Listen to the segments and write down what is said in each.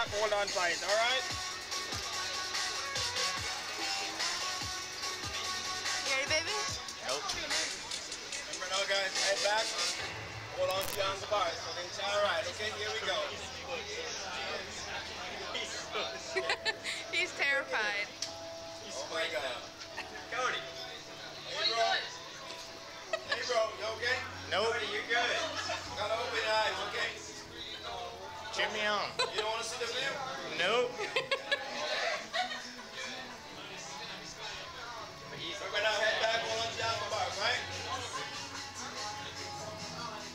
back, hold on tight, alright? Okay, baby? Nope. Remember now guys, head back, hold on to your handlebars. Okay, alright, okay, here we go. He's terrified. Oh my god. Cody. Hey bro. Hey bro, you okay? Nope. Cody, you're good. Cheer me on. You don't wanna see the film? Nope. Remember now, head back, on to your right?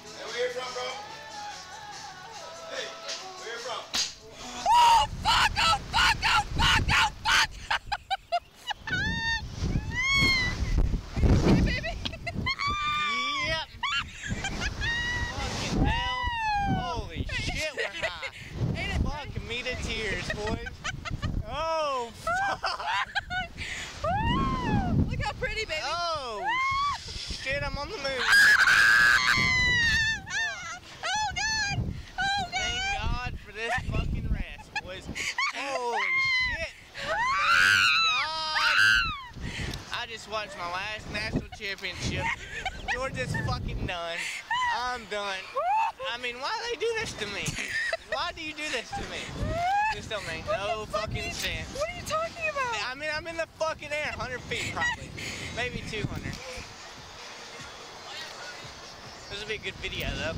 Hey, where you from, bro? Hey, where you from? Oh, fuck! Oh, fuck! Oh, fuck! Oh, fuck! Okay, baby? Yep. Fucking hell. Holy shit, we're high. Ain't it Fuck me to tears, boys. Oh, fuck. Look how pretty, baby. Oh, shit, I'm on the moon. Ah! Ah! oh, God! Oh, Thank God! God for this fucking rest, boys. Holy shit. Ah! God. I just watched my last national championship. Georgia's fucking done. I'm done. I mean, why do they do this to me? Why do you do this to me? This don't make no fucking sense. What are you talking about? I mean, I'm in the fucking air, 100 feet probably. Maybe 200. This will be a good video though.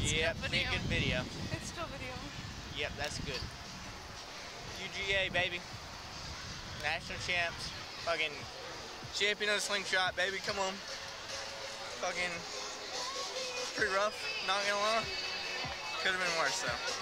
yep, be a good video. It's still video. Yep, that's good. UGA, baby. National champs. Fucking champion of the slingshot, baby. Come on. Fucking pretty rough, not gonna lie. Could have been worse though.